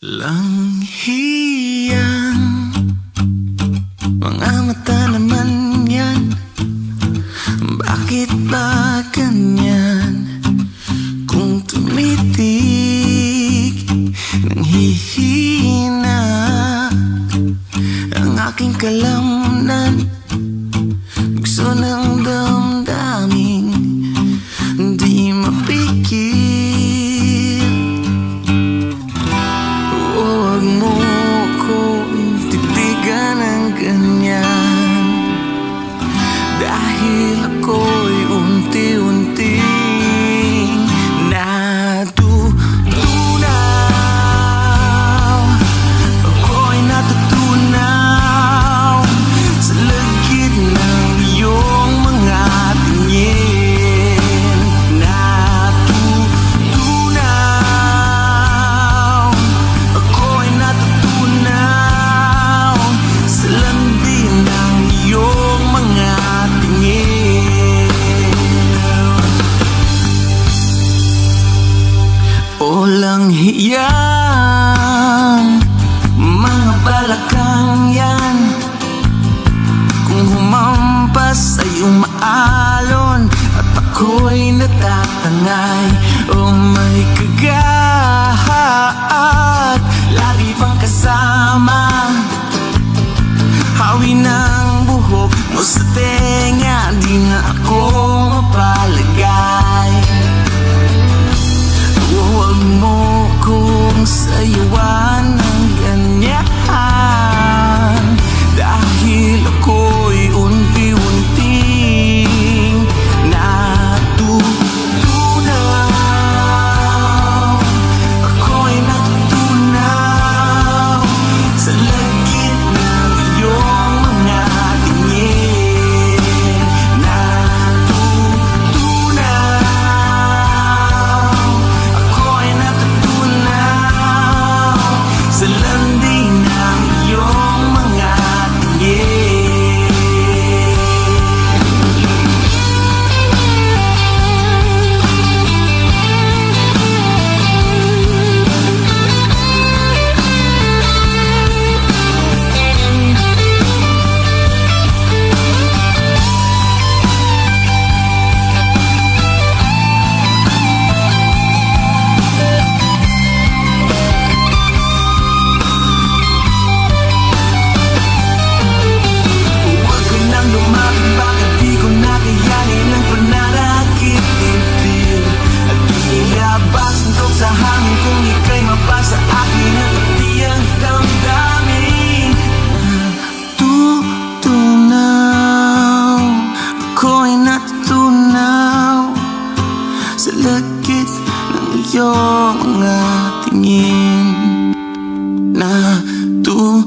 Langhiyang Mga mata naman yan. Bakit ba ganyan? Kung tumitig Nang hihina Ang aking kalamnan going. Walang hiyang Mga balakang yan. Kung humampas sa iyong maalon At ako'y natatangay O may kagat Lagi pang kasama. Hawi ng buhok mo sa tenga Di nga ako nhiên là tu